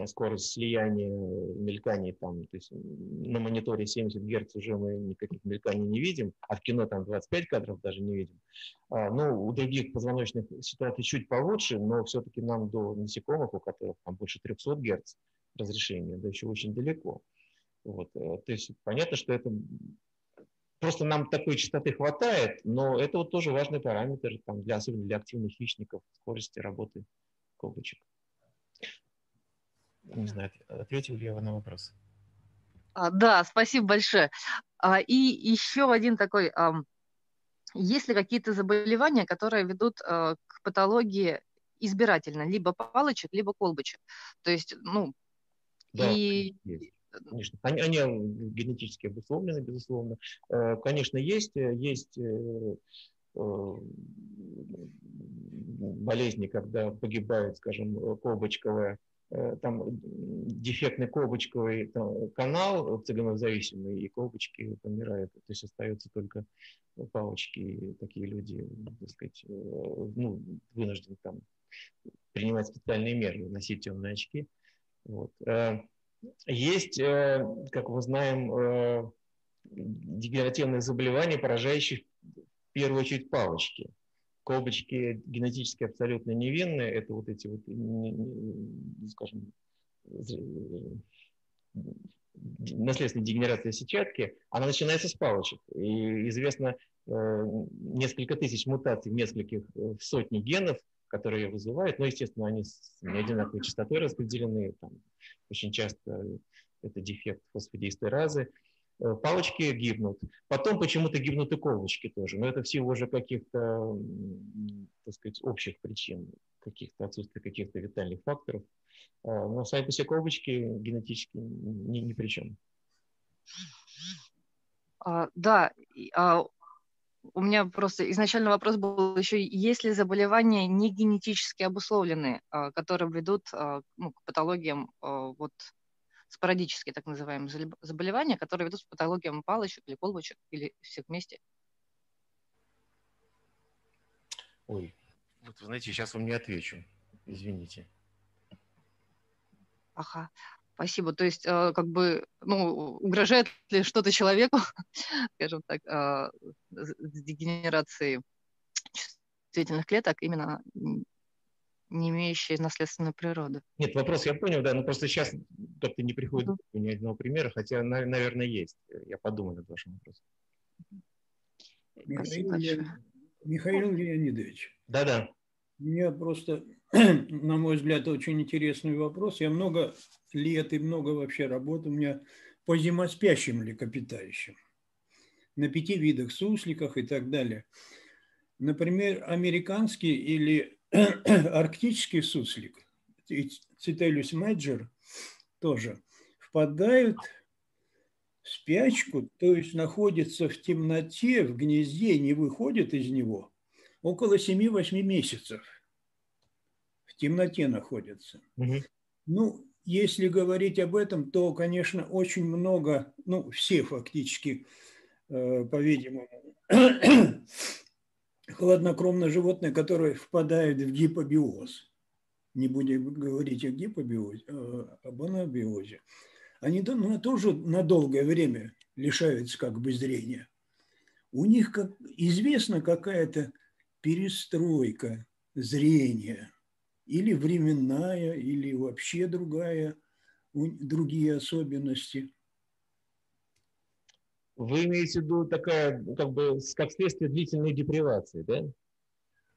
скорость слияния мельканий там, то есть на мониторе 70 Гц уже мы никаких мельканий не видим, а в кино там 25 кадров даже не видим. А, ну, у других позвоночных ситуаций чуть получше, но все-таки нам до насекомых, у которых там больше 300 Гц разрешения, да еще очень далеко. Вот. Э, то есть понятно, что это просто нам такой частоты хватает, но это вот тоже важный параметр, там, для, особенно для активных хищников, скорости работы колбочек. Не знаю, ответил ли я на вопрос. А, да, спасибо большое. А, и еще один такой. А, есть ли какие-то заболевания, которые ведут а, к патологии избирательно, либо палочек, либо колбочек? То есть, ну, да, и... есть. Конечно, они, они генетически обусловлены, безусловно. Э, конечно, есть, есть э, э, болезни, когда погибает, скажем, колбочковая Э, там дефектный колбочковый там, канал ЦГМ-зависимый, и колбочки помирают. То есть остаются только палочки, и такие люди, так сказать, э, ну, вынуждены там принимать специальные меры, носить темные очки. Вот. Э, есть, как мы знаем, дегенеративные заболевания, поражающие в первую очередь палочки колбочки генетически абсолютно невинные, это вот эти вот, скажем, наследственная дегенерация сетчатки, она начинается с палочек. И известно э, несколько тысяч мутаций в нескольких в э, сотни генов, которые вызывают, но, естественно, они с неодинаковой частотой распределены, там, очень часто это дефект фосфодиэстеразы. Э, палочки гибнут. Потом почему-то гибнут и колбочки тоже. Но это в силу уже каких-то, так сказать, общих причин, каких-то отсутствия каких-то витальных факторов. А, но сами по себе колбочки генетически ни, ни при чем. А, да, а, у меня просто изначально вопрос был еще, есть ли заболевания не генетически обусловленные, а, которые ведут а, ну, к патологиям вот, спорадические так называемые заболевания, которые ведут к патологиям палочек или колбочек или всех вместе. Ой, вот вы знаете, сейчас вам не отвечу. Извините. Ага, спасибо. То есть, э, как бы, ну, угрожает ли что-то человеку, скажем так, э, с дегенерацией чувствительных клеток именно не имеющие наследственную природу. Нет, вопрос я понял, да, но просто сейчас как-то не приходит mm-hmm. ни одного примера, хотя, наверное, есть. Я подумаю над вашим вопросом. Михаил, Ле... Михаил Леонидович. Да-да. У меня просто, на мой взгляд, очень интересный вопрос. Я много лет и много вообще работы у меня по зимоспящим млекопитающим. На пяти видах сусликах и так далее. Например, американский или арктический суслик, Цителюс мэджер, тоже впадают в спячку, то есть находится в темноте, в гнезде, не выходит из него около 7-8 месяцев. В темноте находятся. Угу. Ну, если говорить об этом, то, конечно, очень много, ну, все фактически, э, по-видимому, хладнокровное животное, которое впадает в гипобиоз. Не будем говорить о гипобиозе, а об анабиозе. Они ну, тоже на долгое время лишаются как бы зрения. У них как, известна какая-то перестройка зрения, или временная, или вообще другая, другие особенности. Вы имеете в виду такая, как бы, как следствие длительной депривации, да?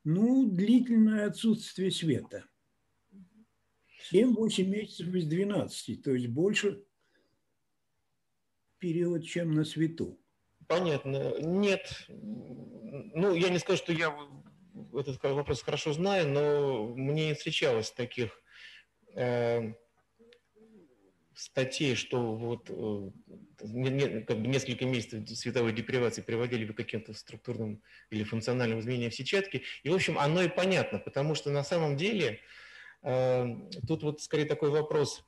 Ну, длительное отсутствие света. 7-8 месяцев из 12, то есть больше период, чем на свету. Понятно. Нет. Ну, я не скажу, что я этот вопрос хорошо знаю, но мне не встречалось таких э, статей, что вот э, как бы несколько месяцев световой депривации приводили к каким-то структурным или функциональным изменениям в сетчатке. И, в общем, оно и понятно, потому что на самом деле тут вот скорее такой вопрос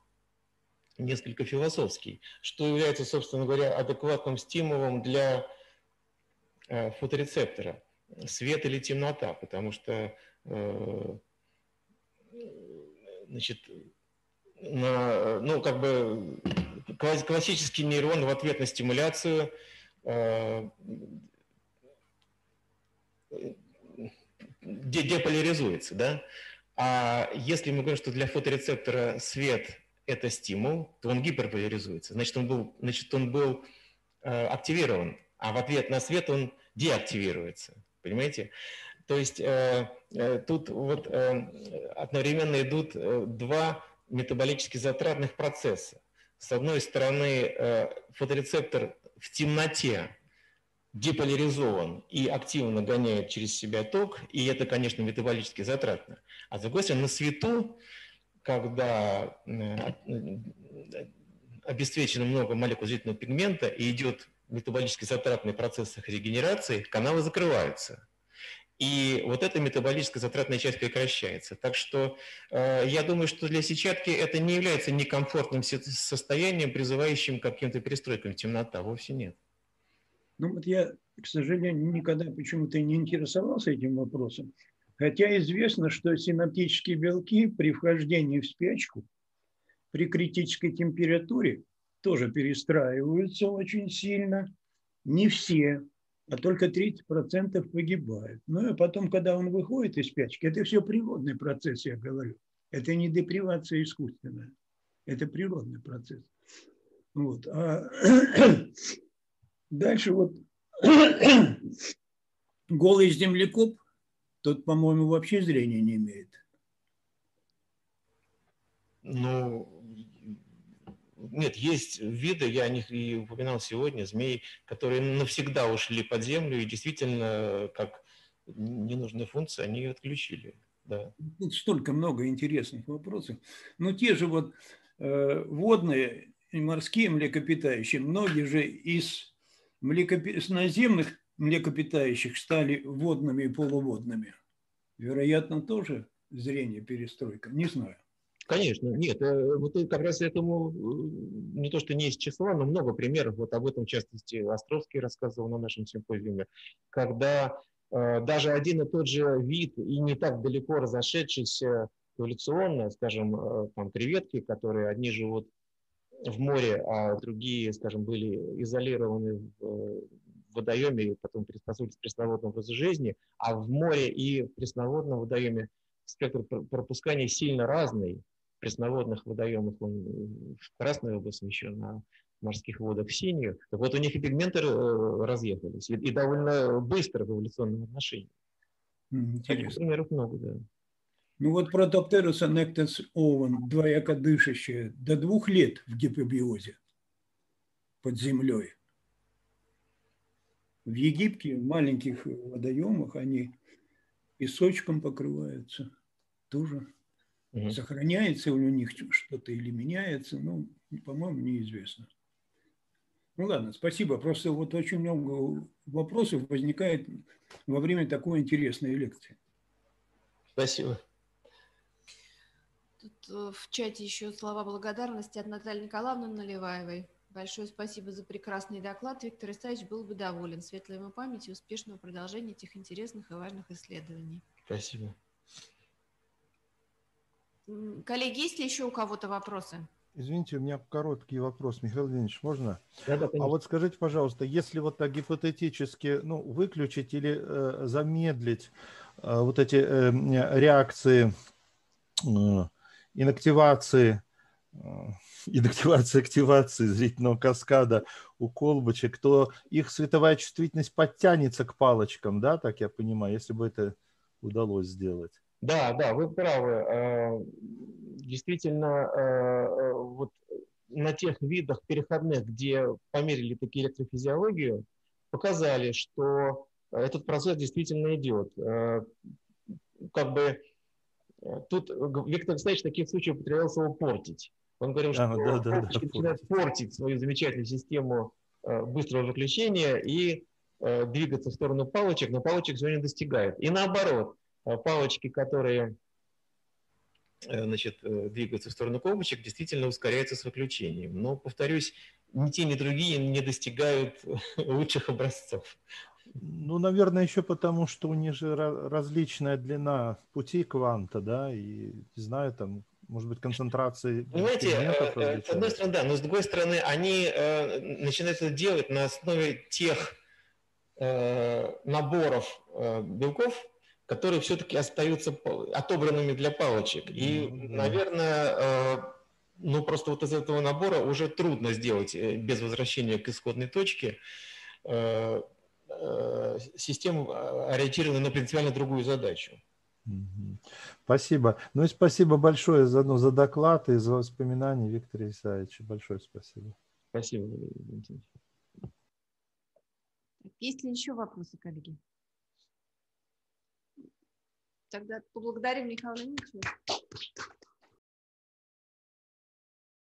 несколько философский. Что является, собственно говоря, адекватным стимулом для фоторецептора? Свет или темнота? Потому что значит, на, ну, как бы классический нейрон в ответ на стимуляцию э, деполяризуется, да? А если мы говорим, что для фоторецептора свет – это стимул, то он гиперполяризуется. Значит, он был, значит, он был э, активирован, а в ответ на свет он деактивируется. Понимаете? То есть э, э, тут вот э, одновременно идут э, два метаболически затратных процесса. С одной стороны, э, фоторецептор в темноте деполяризован и активно гоняет через себя ток, и это, конечно, метаболически затратно. А с другой стороны, на свету, когда э, обесцвечено много молекул зрительного пигмента и идет метаболически затратный процесс их регенерации, каналы закрываются. И вот эта метаболическая затратная часть прекращается. Так что э, я думаю, что для сетчатки это не является некомфортным состоянием, призывающим к каким-то перестройкам темнота. Вовсе нет. Ну вот я, к сожалению, никогда почему-то не интересовался этим вопросом. Хотя известно, что синаптические белки при вхождении в спячку при критической температуре тоже перестраиваются очень сильно. Не все, а только 30% погибают. Ну и потом, когда он выходит из спячки, это все природный процесс, я говорю. Это не депривация искусственная. Это природный процесс. Вот. А дальше вот голый землекоп, тот, по-моему, вообще зрения не имеет. Ну, нет, есть виды, я о них и упоминал сегодня, змей, которые навсегда ушли под землю и действительно, как ненужная функция, они отключили. Да. Тут столько много интересных вопросов. Но те же вот э, водные и морские млекопитающие, многие же из, млекопи... из наземных млекопитающих стали водными и полуводными. Вероятно, тоже зрение перестройка. Не знаю. Конечно, нет, э, вот как раз этому э, не то, что не из числа, но много примеров, вот об этом в частности Островский рассказывал на нашем симпозиуме, когда э, даже один и тот же вид и не так далеко разошедшийся эволюционно, скажем, э, там креветки, которые одни живут в море, а другие, скажем, были изолированы в э, водоеме и потом приспособились к пресноводному образу жизни, а в море и в пресноводном водоеме спектр пропускания сильно разный, пресноводных водоемах он в красную область еще на морских водах в синюю. Так вот у них и пигменты э, разъехались, и, и довольно быстро в эволюционном отношении. Таких примеров много, да. Ну вот протоптеруса нектенс овен, двоякодышащая, до двух лет в гипобиозе под землей. В Египте, в маленьких водоемах, они песочком покрываются тоже Угу. Сохраняется у них что-то или меняется, ну, по-моему, неизвестно. Ну ладно, спасибо. Просто вот очень много вопросов возникает во время такой интересной лекции. Спасибо. Тут э, в чате еще слова благодарности от Натальи Николаевны Наливаевой. Большое спасибо за прекрасный доклад. Виктор Исаевич был бы доволен. Светлой ему памяти и успешного продолжения этих интересных и важных исследований. Спасибо. Коллеги, есть ли еще у кого-то вопросы? Извините, у меня короткий вопрос, Михаил Леонидович, можно? Да, да, а вот скажите, пожалуйста, если вот так гипотетически ну, выключить или э, замедлить э, вот эти э, реакции э, инактивации, э, инактивации, активации зрительного каскада у колбочек, то их световая чувствительность подтянется к палочкам, да, так я понимаю, если бы это удалось сделать? Да, да, вы правы. Э, действительно, э, э, вот на тех видах переходных, где померили такие электрофизиологию, показали, что этот процесс действительно идет. Как бы тут Виктор Александрович в таких случаях употреблял слово «портить». Он говорил, что а, да, да, да, начинают портить свою замечательную систему быстрого выключения и двигаться в сторону палочек, но палочек не достигает. И наоборот, палочки, которые значит, двигаются в сторону колбочек, действительно ускоряется с выключением. Но, повторюсь, ни те, ни другие не достигают лучших образцов. Ну, наверное, еще потому, что у них же различная длина пути кванта, да, и, не знаю, там, может быть, концентрация Понимаете, э, э, с одной стороны, да, но с другой стороны, они э, начинают это делать на основе тех э, наборов э, белков, которые все-таки остаются отобранными для палочек. И, mm-hmm. наверное, э, ну, просто вот из этого набора уже трудно сделать э, без возвращения к исходной точке э, Э, систем, а, ориентированную на принципиально другую задачу. Спасибо. Ну и спасибо большое за, ну, за доклад и за воспоминания Виктора Исаевича. Большое спасибо. Спасибо, Есть ли еще вопросы, коллеги? Тогда поблагодарим Михаила Леонидовича.